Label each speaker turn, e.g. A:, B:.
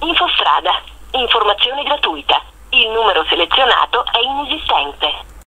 A: Infostrada. Informazione gratuita. Il numero selezionato è inesistente.